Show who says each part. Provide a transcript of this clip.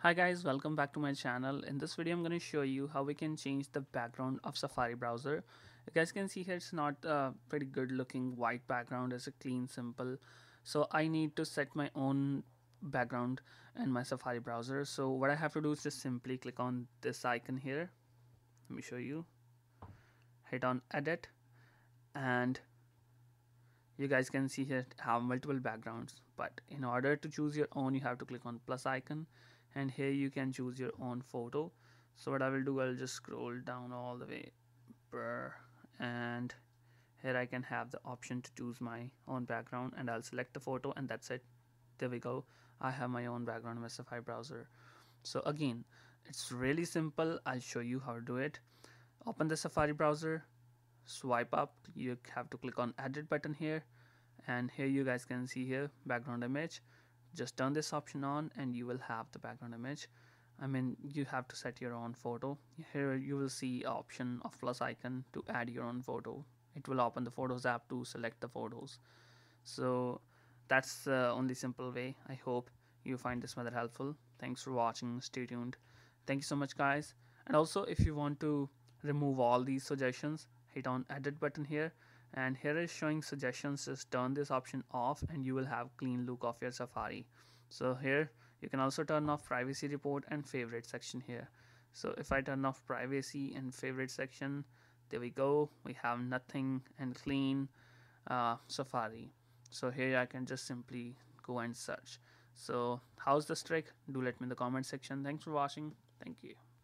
Speaker 1: Hi guys, welcome back to my channel. In this video, I'm going to show you how we can change the background of Safari browser. You guys can see here it's not a pretty good looking white background, it's a clean, simple. So I need to set my own background in my Safari browser. So what I have to do is just simply click on this icon here. Let me show you. Hit on edit and you guys can see here have multiple backgrounds but in order to choose your own you have to click on plus icon and here you can choose your own photo. So what I will do I'll just scroll down all the way. And here I can have the option to choose my own background and I'll select the photo and that's it. There we go. I have my own background Safari browser. So again it's really simple. I'll show you how to do it. Open the Safari browser swipe up. You have to click on edit button here. And here you guys can see here background image just turn this option on and you will have the background image. I mean you have to set your own photo. Here you will see option of plus icon to add your own photo. It will open the photos app to select the photos. So that's the only simple way. I hope you find this method helpful. Thanks for watching. Stay tuned. Thank you so much guys. And also if you want to remove all these suggestions hit on edit button here and here is showing suggestions. Just turn this option off and you will have clean look of your safari. So here you can also turn off privacy report and favorite section here. So if I turn off privacy and favorite section there we go. We have nothing and clean uh, safari. So here I can just simply go and search. So how's this trick? Do let me in the comment section. Thanks for watching. Thank you